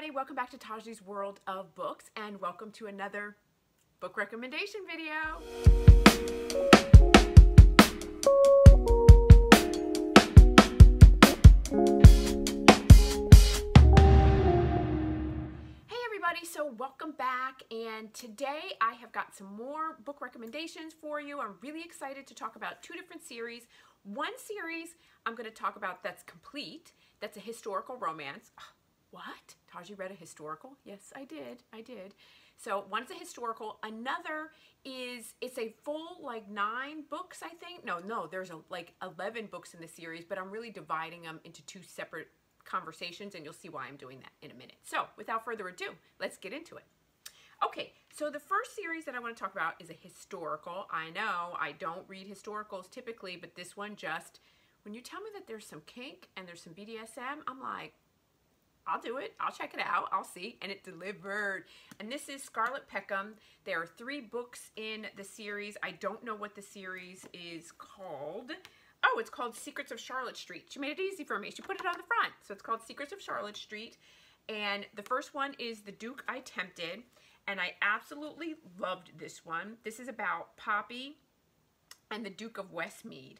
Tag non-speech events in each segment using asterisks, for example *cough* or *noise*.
everybody, welcome back to Taji's World of Books and welcome to another book recommendation video. Hey everybody, so welcome back and today I have got some more book recommendations for you. I'm really excited to talk about two different series. One series I'm going to talk about that's complete, that's a historical romance. Ah, What? Taji read a historical? Yes, I did. I did. So one's a historical. Another is it's a full like nine books, I think. No, no, there's a, like 11 books in the series, but I'm really dividing them into two separate conversations and you'll see why I'm doing that in a minute. So without further ado, let's get into it. Okay, so the first series that I want to talk about is a historical. I know I don't read historicals typically, but this one just, when you tell me that there's some kink and there's some BDSM, I'm like, I'll do it. I'll check it out. I'll see. And it delivered. And this is Scarlett Peckham. There are three books in the series. I don't know what the series is called. Oh, it's called Secrets of Charlotte Street. She made it easy for me. She put it on the front. So it's called Secrets of Charlotte Street. And the first one is The Duke I Tempted. And I absolutely loved this one. This is about Poppy and the Duke of Westmead.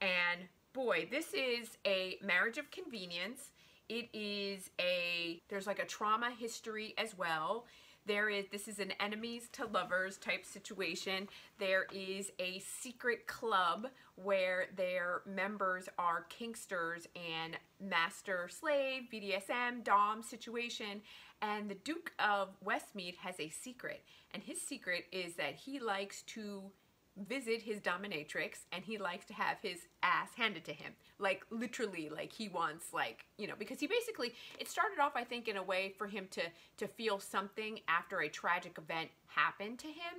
And boy, this is a marriage of convenience. It is a, there's like a trauma history as well. There is, this is an enemies to lovers type situation. There is a secret club where their members are kinksters and master slave, BDSM, Dom situation. And the Duke of Westmead has a secret. And his secret is that he likes to visit his dominatrix and he likes to have his ass handed to him. Like literally like he wants like you know because he basically it started off i think in a way for him to to feel something after a tragic event happened to him.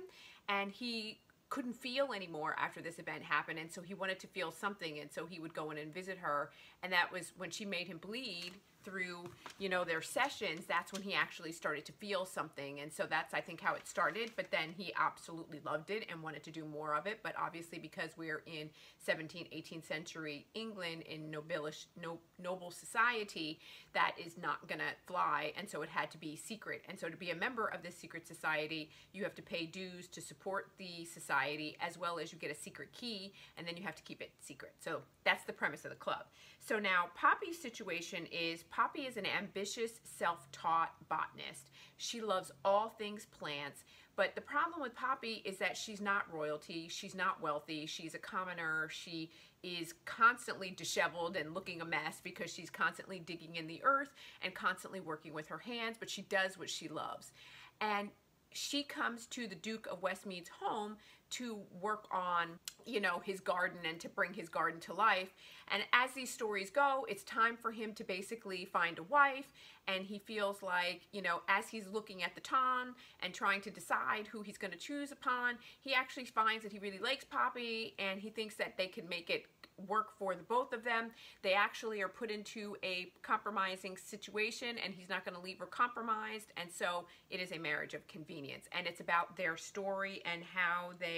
And he couldn't feel anymore after this event happened. And so he wanted to feel something. And so he would go in and visit her. And that was when she made him bleed through you know their sessions that's when he actually started to feel something. And so that's i think how it started but then he absolutely loved it and wanted to do more of it. But obviously because we're in 17th 18th century england in nobilish no, noble society that is not gonna fly. And so it had to be secret. And so to be a member of this secret society you have to pay dues to support the society as well as you get a secret key and then you have to keep it secret. So that's the premise of the club. So now poppy's situation is Poppy is an ambitious, self-taught botanist. She loves all things plants, but the problem with Poppy is that she's not royalty, she's not wealthy, she's a commoner, she is constantly disheveled and looking a mess because she's constantly digging in the earth and constantly working with her hands, but she does what she loves. And she comes to the Duke of Westmead's home to work on, you know, his garden and to bring his garden to life. And as these stories go, it's time for him to basically find a wife. And he feels like, you know, as he's looking at the ton and trying to decide who he's going to choose upon, he actually finds that he really likes Poppy and he thinks that they can make it work for the both of them. They actually are put into a compromising situation and he's not going to leave her compromised. And so it is a marriage of convenience. And it's about their story and how they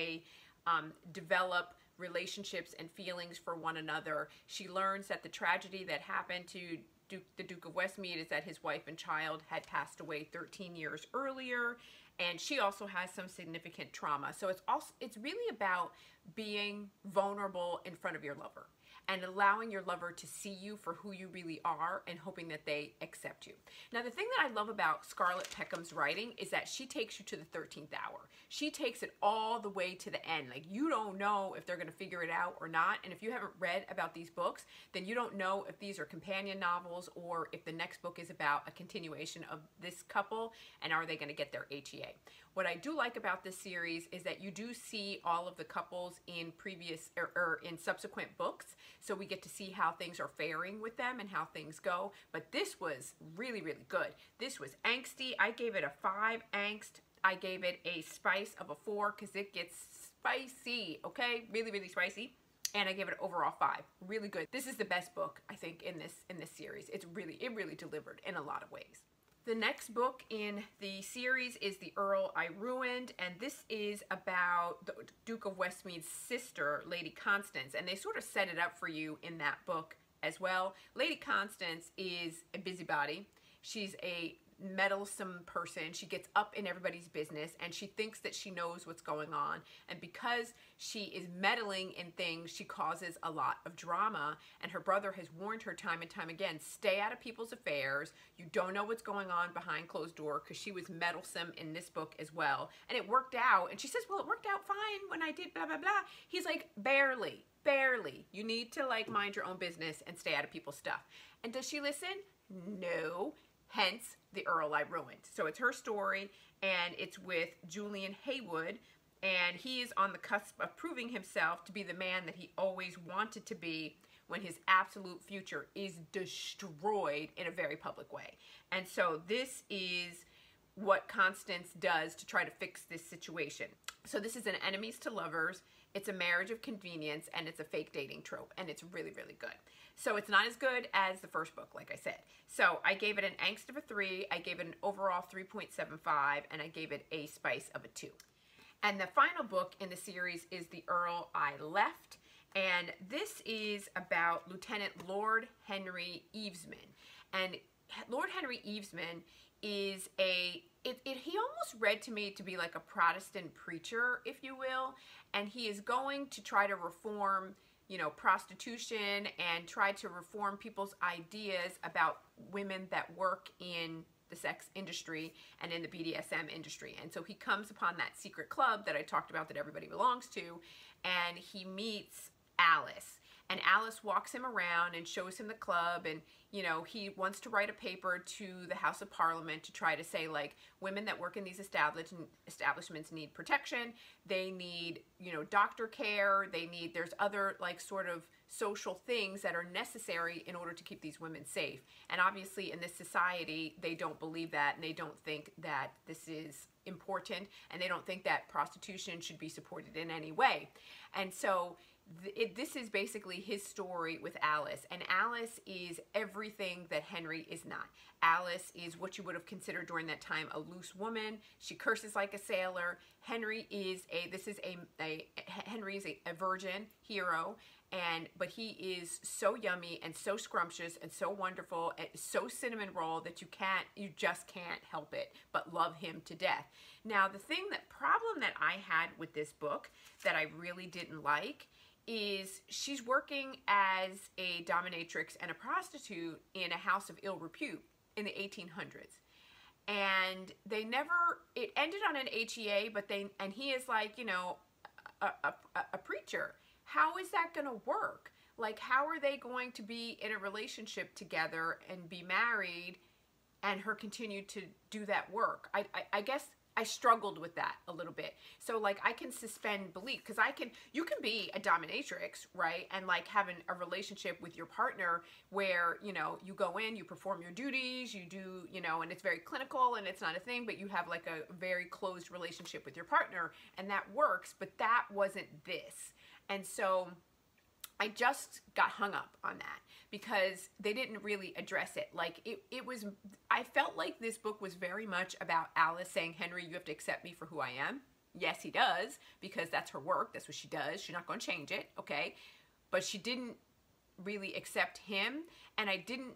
um, develop relationships and feelings for one another. She learns that the tragedy that happened to Duke, the Duke of Westmead is that his wife and child had passed away 13 years earlier and she also has some significant trauma. So it's also it's really about being vulnerable in front of your lover and allowing your lover to see you for who you really are and hoping that they accept you. Now, the thing that I love about Scarlett Peckham's writing is that she takes you to the 13th hour. She takes it all the way to the end. Like, you don't know if they're going to figure it out or not. And if you haven't read about these books, then you don't know if these are companion novels or if the next book is about a continuation of this couple and are they going to get their HEA. What I do like about this series is that you do see all of the couples in previous or, or, in subsequent books. So we get to see how things are faring with them and how things go. But this was really, really good. This was angsty. I gave it a five angst. I gave it a spice of a four because it gets spicy, okay? Really, really spicy and I gave it an overall five. Really good. This is the best book I think in this in this series. It's really it really delivered in a lot of ways. The next book in the series is The Earl I Ruined, and this is about the Duke of Westmead's sister, Lady Constance, and they sort of set it up for you in that book as well. Lady Constance is a busybody. she's a meddlesome person. She gets up in everybody's business and she thinks that she knows what's going on. And because she is meddling in things, she causes a lot of drama. And her brother has warned her time and time again stay out of people's affairs. You don't know what's going on behind closed door because she was meddlesome in this book as well. And it worked out. And she says, Well, it worked out fine when I did blah, blah, blah. He's like, Barely, barely. You need to like mind your own business and stay out of people's stuff. And does she listen? No. Hence, the Earl I Ruined. So it's her story, and it's with Julian Haywood, and he is on the cusp of proving himself to be the man that he always wanted to be when his absolute future is destroyed in a very public way. And so this is what Constance does to try to fix this situation. So this is an enemies to lovers, it's a marriage of convenience, and it's a fake dating trope, and it's really, really good. So it's not as good as the first book, like I said. So I gave it an angst of a 3, I gave it an overall 3.75, and I gave it a spice of a 2. And the final book in the series is The Earl I Left, and this is about Lieutenant Lord Henry Evesham. And Lord Henry Evesham is a it, it, he almost read to me to be like a Protestant preacher, if you will, and he is going to try to reform you know, prostitution and try to reform people's ideas about women that work in the sex industry and in the BDSM industry. And so he comes upon that secret club that I talked about that everybody belongs to, and he meets Alice and Alice walks him around and shows him the club and you know he wants to write a paper to the House of Parliament to try to say like women that work in these establishments need protection. They need you know doctor care. They need there's other like sort of social things that are necessary in order to keep these women safe. And obviously in this society they don't believe that and they don't think that this is important and they don't think that prostitution should be supported in any way. And so it, this is basically his story with Alice, and Alice is everything that Henry is not. Alice is what you would have considered during that time a loose woman. She curses like a sailor. Henry is a this is a, a Henry is a, a virgin hero, and but he is so yummy and so scrumptious and so wonderful and so cinnamon roll that you can't you just can't help it but love him to death. Now the thing that problem that I had with this book that I really didn't like is she's working as a dominatrix and a prostitute in a house of ill repute in the 1800s and they never it ended on an HEA but they and he is like you know a, a, a preacher. How is that going to work? Like how are they going to be in a relationship together and be married and her continue to do that work? I, I, I guess I struggled with that a little bit. So like I can suspend belief because I can you can be a dominatrix, right? And like having a relationship with your partner where, you know, you go in, you perform your duties, you do, you know, and it's very clinical and it's not a thing, but you have like a very closed relationship with your partner and that works, but that wasn't this. And so I just got hung up on that because they didn't really address it. Like it, it was, I felt like this book was very much about Alice saying, Henry, you have to accept me for who I am. Yes, he does, because that's her work. That's what she does. She's not going to change it, okay? But she didn't really accept him. And I didn't,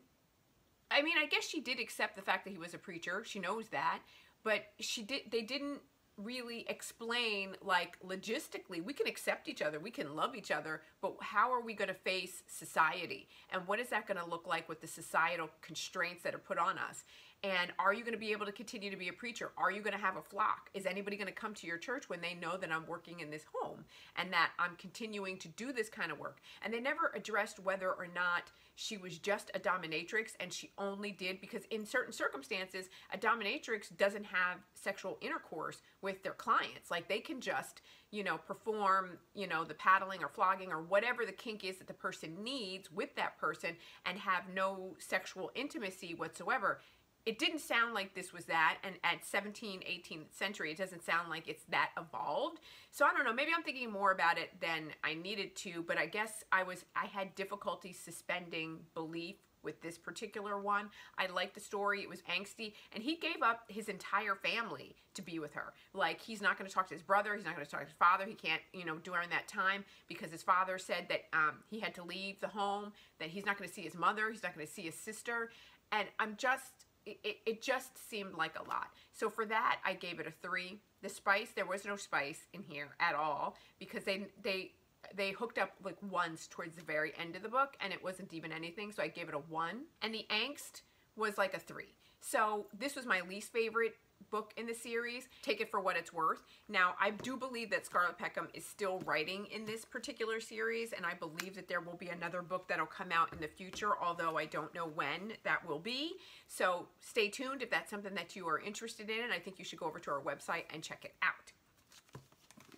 I mean, I guess she did accept the fact that he was a preacher. She knows that. But she did, they didn't really explain like logistically we can accept each other we can love each other but how are we going to face society? And what is that going to look like with the societal constraints that are put on us and are you going to be able to continue to be a preacher? Are you going to have a flock? Is anybody going to come to your church when they know that I'm working in this home and that I'm continuing to do this kind of work? And they never addressed whether or not she was just a dominatrix and she only did because in certain circumstances, a dominatrix doesn't have sexual intercourse with their clients. Like they can just, you know, perform, you know, the paddling or flogging or whatever the kink is that the person needs with that person and have no sexual intimacy whatsoever it didn't sound like this was that and at 17 18th century it doesn't sound like it's that evolved. So i don't know maybe i'm thinking more about it than i needed to but i guess i was i had difficulty suspending belief with this particular one. I liked the story it was angsty and he gave up his entire family to be with her. Like he's not going to talk to his brother he's not going to talk to his father he can't you know during that time because his father said that um, he had to leave the home that he's not going to see his mother he's not going to see his sister. And i'm just it, it, just seemed like a lot. So for that, I gave it a three. The spice, there was no spice in here at all because they they they hooked up like once towards the very end of the book and it wasn't even anything. So I gave it a one. And the angst was like a three. So this was my least favorite book in the series. Take it for what it's worth. Now, I do believe that Scarlett Peckham is still writing in this particular series, and I believe that there will be another book that'll come out in the future, although I don't know when that will be. So stay tuned if that's something that you are interested in, and I think you should go over to our website and check it out.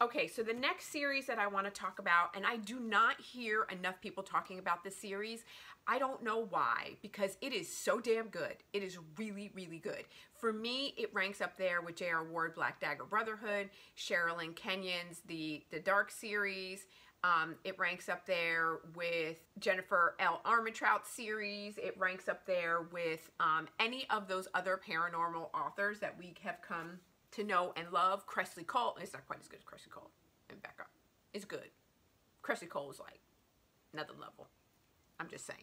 Okay, so the next series that I want to talk about, and I do not hear enough people talking about this series. I don't know why, because it is so damn good. It is really, really good. For me, it ranks up there with J.R. Ward, Black Dagger Brotherhood, Sherilyn Kenyon's The, the Dark series. Um, it ranks up there with Jennifer L. Armentrout series. It ranks up there with um, any of those other paranormal authors that we have come to know and love. Kresley Cole, it's not quite as good as Kresley Cole. And up. It's good. Kresley Cole is like another level. I'm just saying.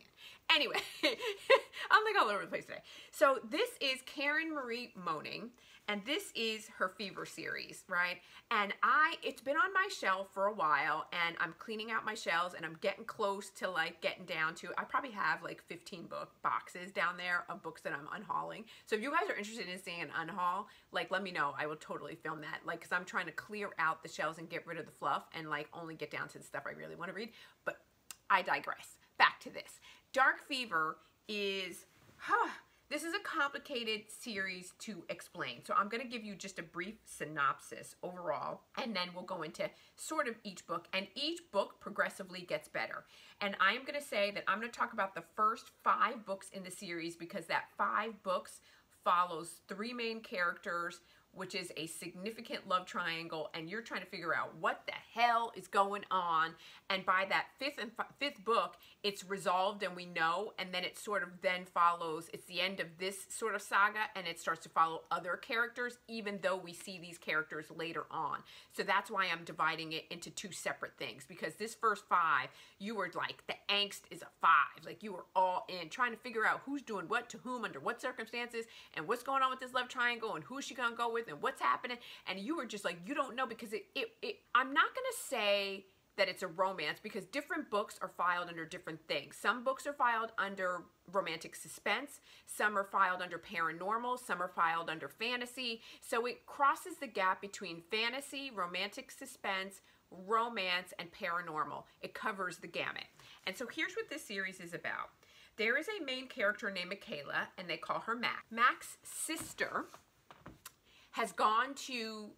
Anyway, *laughs* I'm like all over the place today. So this is Karen Marie Moning, and this is her Fever series, right? And I, it's been on my shelf for a while, and I'm cleaning out my shelves, and I'm getting close to like getting down to, I probably have like 15 book boxes down there of books that I'm unhauling. So if you guys are interested in seeing an unhaul, like let me know. I will totally film that. Like, cause I'm trying to clear out the shelves and get rid of the fluff and like only get down to the stuff I really want to read. But I digress back to this. Darkfever is, huh, this is a complicated series to explain. So I'm going to give you just a brief synopsis overall, and then we'll go into sort of each book. And each book progressively gets better. And I am going to say that I'm going to talk about the first five books in the series because that five books follows three main characters which is a significant love triangle, and you're trying to figure out what the hell is going on. And by that fifth and fifth book, it's resolved and we know, and then it sort of then follows. It's the end of this sort of saga, and it starts to follow other characters, even though we see these characters later on. So that's why I'm dividing it into two separate things because this first five, you were like the angst is a five, like you were all in trying to figure out who's doing what to whom under what circumstances, and what's going on with this love triangle, and who's she gonna go with with and what's happening and you were just like you don't know because it, it, it i'm not going to say that it's a romance because different books are filed under different things. Some books are filed under romantic suspense, some are filed under paranormal, some are filed under fantasy. So it crosses the gap between fantasy, romantic suspense, romance, and paranormal. It covers the gamut. And so here's what this series is about. There is a main character named Michaela, and they call her Mac. Mac's sister has gone to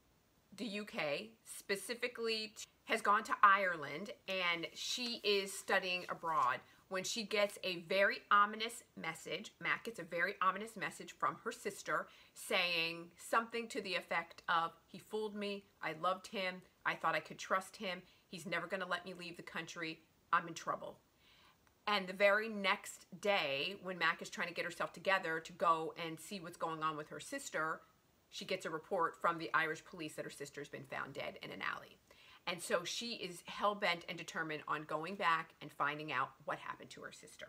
the UK, specifically has gone to Ireland, and she is studying abroad when she gets a very ominous message. Mac gets a very ominous message from her sister saying something to the effect of, He fooled me. I loved him. I thought I could trust him. He's never going to let me leave the country. I'm in trouble. And the very next day, when Mac is trying to get herself together to go and see what's going on with her sister, she gets a report from the Irish police that her sister's been found dead in an alley. And so she is hell bent and determined on going back and finding out what happened to her sister.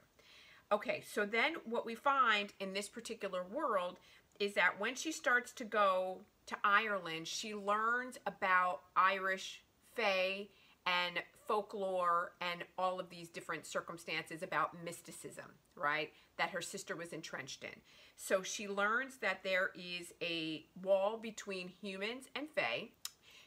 Okay, so then what we find in this particular world is that when she starts to go to Ireland, she learns about Irish fae and folklore and all of these different circumstances about mysticism, right? That her sister was entrenched in. So she learns that there is a wall between humans and fae.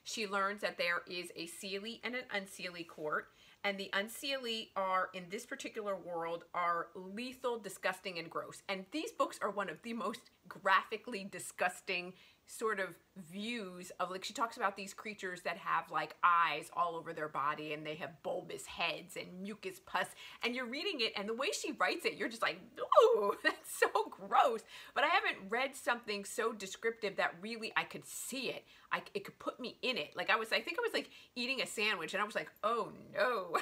She learns that there is a Seelie and an Unseelie court. And the Unseelie are, in this particular world, are lethal, disgusting, and gross. And these books are one of the most graphically disgusting sort of views of like she talks about these creatures that have like eyes all over their body and they have bulbous heads and mucus pus and you're reading it and the way she writes it you're just like ooh *laughs* that's so gross. But I haven't read something so descriptive that really I could see it. I it could put me in it. Like I was I think I was like eating a sandwich and I was like oh no. *laughs*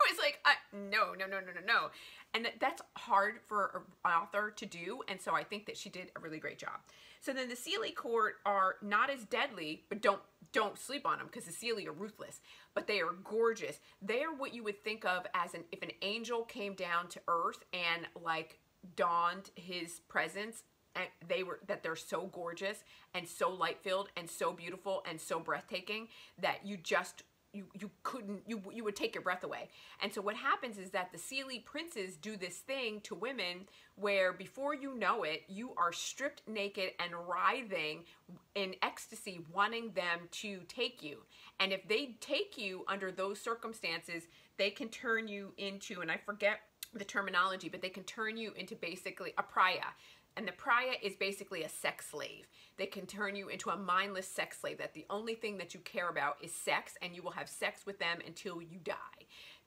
I was like I, no no no no no no and that's hard for an author to do and so I think that she did a really great job so then the Seelie court are not as deadly, but don't don't sleep on them because the Seelie are ruthless. But they are gorgeous. They are what you would think of as an if an angel came down to earth and like donned his presence and they were that they're so gorgeous and so light filled and so beautiful and so breathtaking that you just you you couldn't you you would take your breath away. And so what happens is that the Seelie princes do this thing to women where before you know it, you are stripped naked and writhing in ecstasy wanting them to take you. And if they take you under those circumstances, they can turn you into and I forget the terminology, but they can turn you into basically a pariah. And the pariah is basically a sex slave. They can turn you into a mindless sex slave that the only thing that you care about is sex and you will have sex with them until you die.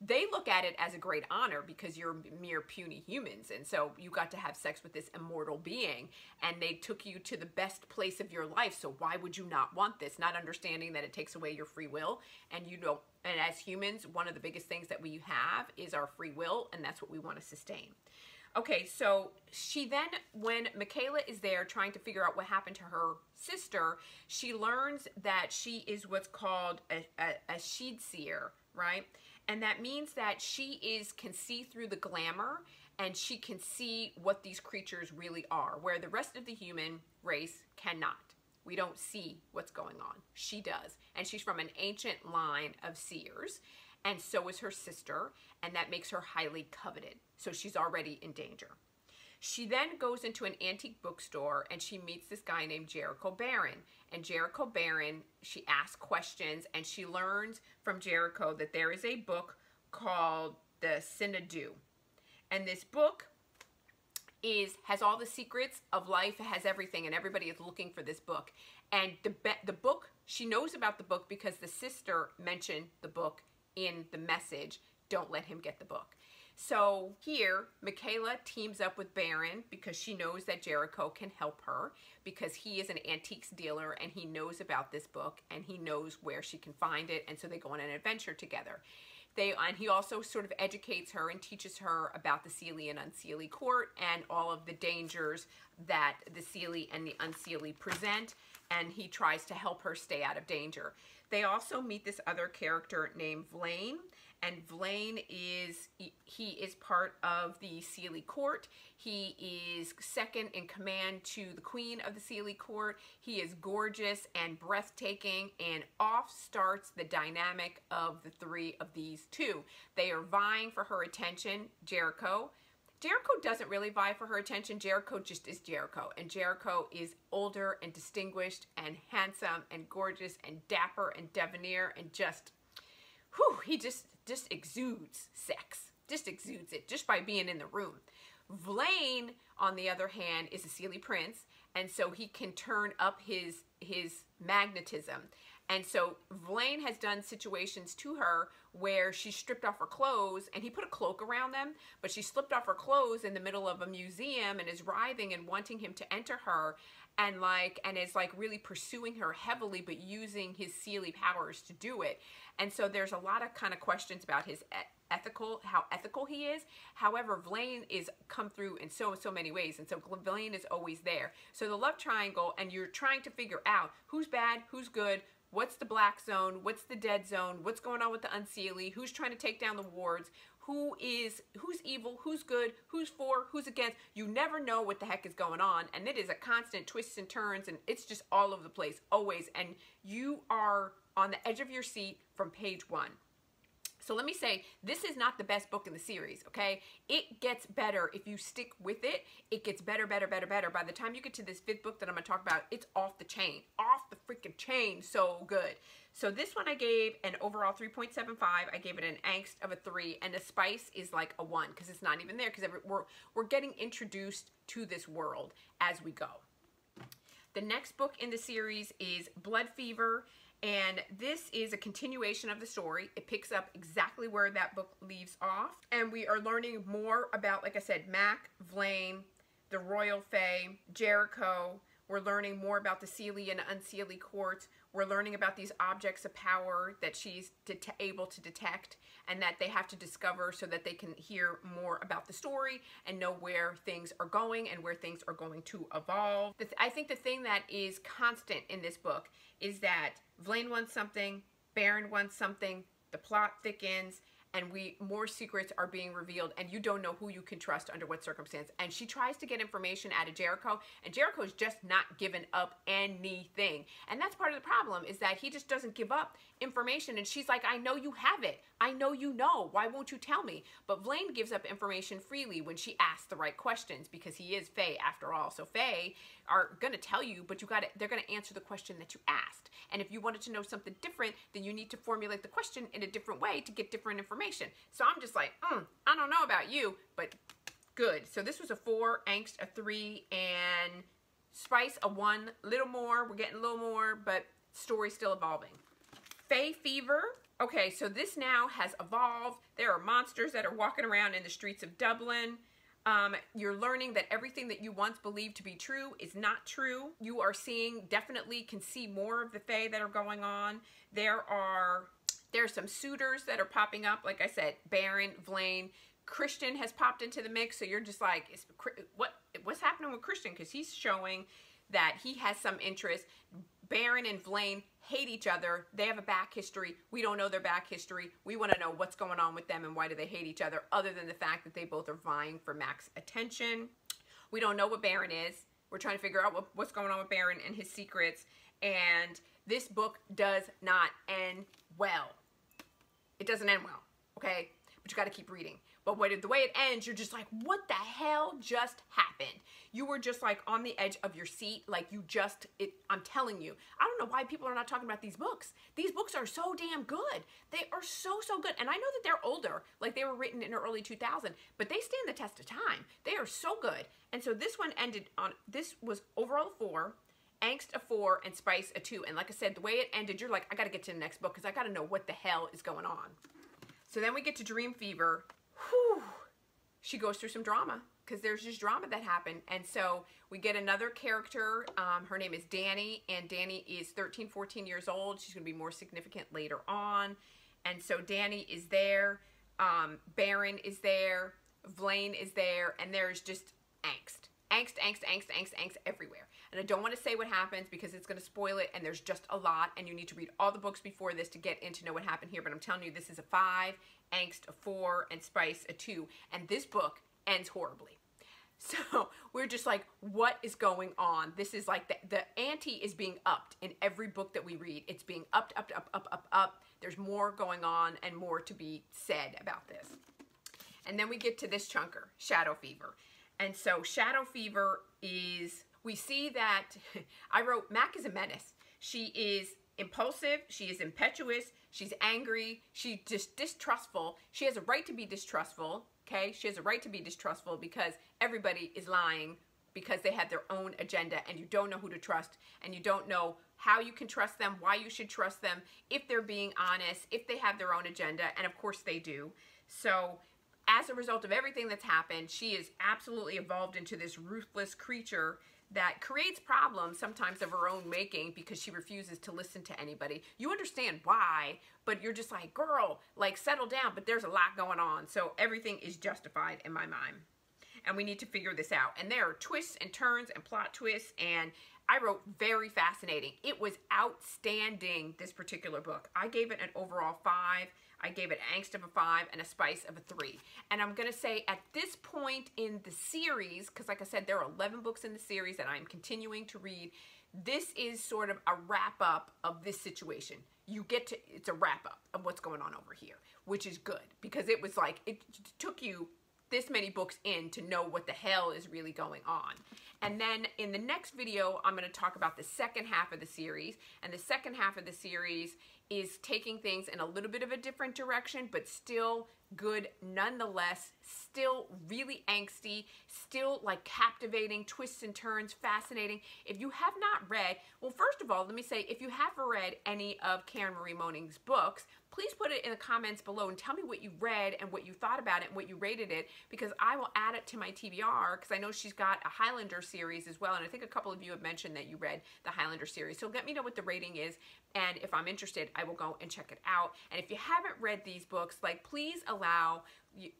They look at it as a great honor because you're mere puny humans. And so you got to have sex with this immortal being and they took you to the best place of your life. So why would you not want this? Not understanding that it takes away your free will and you don't, and as humans, one of the biggest things that we have is our free will and that's what we want to sustain. Okay, so she then, when Michaela is there trying to figure out what happened to her sister, she learns that she is what's called a, a, a sidhe-seer, right? And that means that she is can see through the glamour and she can see what these creatures really are, where the rest of the human race cannot. We don't see what's going on. She does. And she's from an ancient line of seers and so is her sister, and that makes her highly coveted. So she's already in danger. She then goes into an antique bookstore and she meets this guy named Jericho Barron. And Jericho Barron, she asks questions and she learns from Jericho that there is a book called the Xanadu. And this book is has all the secrets of life, it has everything, and everybody is looking for this book. And the the book, she knows about the book because the sister mentioned the book in the message, don't let him get the book. So here, Michaela teams up with Baron because she knows that Jericho can help her because he is an antiques dealer and he knows about this book and he knows where she can find it. And so they go on an adventure together. They, and he also sort of educates her and teaches her about the Seelie and Unseelie court and all of the dangers that the Seelie and the Unseelie present. And he tries to help her stay out of danger. They also meet this other character named V'lane, and V'lane is he is part of the Seelie court. He is second in command to the queen of the Seelie court. He is gorgeous and breathtaking and off starts the dynamic of the three of these two. They are vying for her attention, Jericho, Jericho doesn't really vie for her attention. Jericho just is Jericho. And Jericho is older and distinguished and handsome and gorgeous and dapper and debonair and just, whew, he just, just exudes sex. Just exudes it just by being in the room. V'lane, on the other hand, is a Seelie prince. And so he can turn up his, his magnetism. And so V'lane has done situations to her where she stripped off her clothes and he put a cloak around them, but she slipped off her clothes in the middle of a museum and is writhing and wanting him to enter her and like and is like really pursuing her heavily but using his Seelie powers to do it. And so there's a lot of kind of questions about his ethical how ethical he is. However, V'lane is come through in so so many ways and so V'lane is always there. So the love triangle and you're trying to figure out who's bad, who's good, What's the black zone? What's the dead zone? What's going on with the Unseelie? Who's trying to take down the wards? Who is who's evil? Who's good? Who's for? Who's against? You never know what the heck is going on, and it is a constant twists and turns, and it's just all over the place, always. And you are on the edge of your seat from page one. So let me say, this is not the best book in the series, okay? It gets better if you stick with it. It gets better, better, better, better. By the time you get to this fifth book that I'm going to talk about, it's off the chain. Off the freaking chain. So good. So this one I gave an overall 3.75. I gave it an angst of a 3. And the spice is like a 1 because it's not even there because we're, we're getting introduced to this world as we go. The next book in the series is Bloodfever. And this is a continuation of the story. It picks up exactly where that book leaves off. And we are learning more about, like I said, Mac, V'lane, the Royal Fae, Jericho. We're learning more about the Seelie and Unseelie courts. We're learning about these objects of power that she's able to detect and that they have to discover so that they can hear more about the story and know where things are going and where things are going to evolve. I think the thing that is constant in this book is that V'lane wants something, Baron wants something, the plot thickens, and we more secrets are being revealed and you don't know who you can trust under what circumstance. And she tries to get information out of jericho and jericho's just not giving up anything. And that's part of the problem is that he just doesn't give up information and she's like i know you have it. I know you know. Why won't you tell me? But V'lane gives up information freely when she asks the right questions because he is fae after all. So fae are going to tell you but you got to they're going to answer the question that you asked. And if you wanted to know something different then you need to formulate the question in a different way to get different information so i'm just like mm, i don't know about you but good so this was a four angst a three and spice a one little more we're getting a little more but story still evolving Faefever. Okay, so this now has evolved. There are monsters that are walking around in the streets of Dublin. Um, you're learning that everything that you once believed to be true is not true. You are seeing, definitely can see more of the Fae that are going on. There are, there's some suitors that are popping up. Like I said, Baron, V'lane, Christian has popped into the mix. So you're just like, is, what, what's happening with Christian? Because he's showing that he has some interest. Baron and V'lane hate each other. They have a back history. We don't know their back history. We want to know what's going on with them and why do they hate each other other than the fact that they both are vying for Mac's attention. We don't know what Baron is. We're trying to figure out what, what's going on with Baron and his secrets. And this book does not end well. It doesn't end well, okay? But you got to keep reading. But when the way it ends, you're just like, what the hell just happened? You were just like on the edge of your seat, like you just, it, I'm telling you. I don't know why people are not talking about these books. These books are so damn good. They are so, so good. And I know that they're older, like they were written in the early 2000, but they stand the test of time. They are so good. And so this one ended on, this was overall four, Angst a four, and Spice a two. And like I said, the way it ended, you're like, I got to get to the next book because I got to know what the hell is going on. So then we get to Dreamfever, whew, she goes through some drama because there's just drama that happened. And so we get another character. Um, her name is Dani, and Dani is 13, 14 years old. She's going to be more significant later on. And so Dani is there. Um, Baron is there. V'lane is there. And there's just angst. Angst, angst, angst, angst, angst everywhere. And I don't want to say what happens because it's going to spoil it and there's just a lot and you need to read all the books before this to get in to know what happened here. But I'm telling you, this is a five angst a four, and spice a two. And this book ends horribly. *laughs* So we're just like, what is going on? This is like the, the ante is being upped in every book that we read. It's being upped, upped, up, up, up, up. There's more going on and more to be said about this. And then we get to this chunker, Shadowfever. And so Shadowfever is, we see that, *laughs* I wrote, Mac is a menace. She is impulsive, she is impetuous, she's angry, she's just distrustful. She has a right to be distrustful, okay? She has a right to be distrustful because everybody is lying because they have their own agenda and you don't know who to trust and you don't know how you can trust them, why you should trust them, if they're being honest, if they have their own agenda, and of course they do. So as a result of everything that's happened, she is absolutely evolved into this ruthless creature that creates problems sometimes of her own making because she refuses to listen to anybody. You understand why, but you're just like, girl, like settle down, but there's a lot going on. So everything is justified in my mind. And we need to figure this out. And there are twists and turns and plot twists and I wrote very fascinating. It was outstanding, this particular book. I gave it an overall five. I gave it angst of a five and a spice of a three. And I'm going to say at this point in the series, because like I said, there are 11 books in the series that I'm continuing to read. This is sort of a wrap up of this situation. You get to, it's a wrap up of what's going on over here, which is good because it was like, it took you this many books in to know what the hell is really going on. And then in the next video, I'm going to talk about the second half of the series. And the second half of the series is taking things in a little bit of a different direction, but still good nonetheless, still really angsty, still like captivating, twists and turns, fascinating. If you have not read, well, first of all, let me say, if you have read any of Karen Marie Moning's books, please put it in the comments below and tell me what you read and what you thought about it and what you rated it because I will add it to my TBR because I know she's got a Highlander series as well and I think a couple of you have mentioned that you read the Highlander series. So let me know what the rating is and if I'm interested, I will go and check it out. And if you haven't read these books, like please allow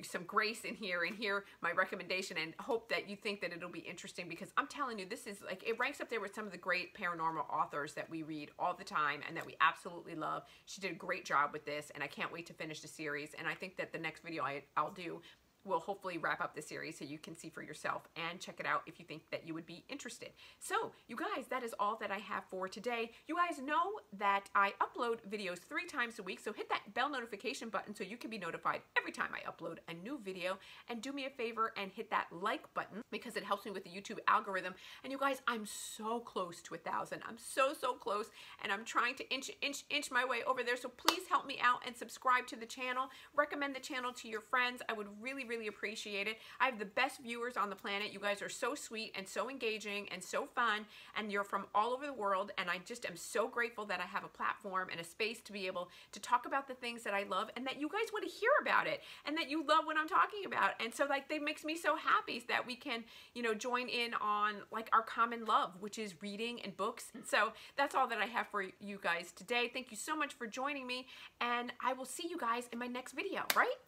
some grace in here and hear my recommendation and hope that you think that it'll be interesting because I'm telling you this is like it ranks up there with some of the great paranormal authors that we read all the time and that we absolutely love. She did a great job with this and I can't wait to finish the series and I think that the next video I, I'll do will hopefully wrap up the series so you can see for yourself and check it out if you think that you would be interested. So, you guys, that is all that I have for today. You guys know that I upload videos three times a week, so hit that bell notification button so you can be notified every time I upload a new video. And do me a favor and hit that like button because it helps me with the YouTube algorithm. And you guys, I'm so close to a thousand. I'm so, so close, and I'm trying to inch, inch, inch my way over there. So please help me out and subscribe to the channel. Recommend the channel to your friends. I would really, really appreciate it. I have the best viewers on the planet. You guys are so sweet and so engaging and so fun, and you're from all over the world, and I just am so grateful that I have a platform and a space to be able to talk about the things that I love and that you guys want to hear about it and that you love what I'm talking about. And so like they makes me so happy that we can, you know, join in on like our common love, which is reading and books. And so that's all that I have for you guys today. Thank you so much for joining me, and I will see you guys in my next video, right?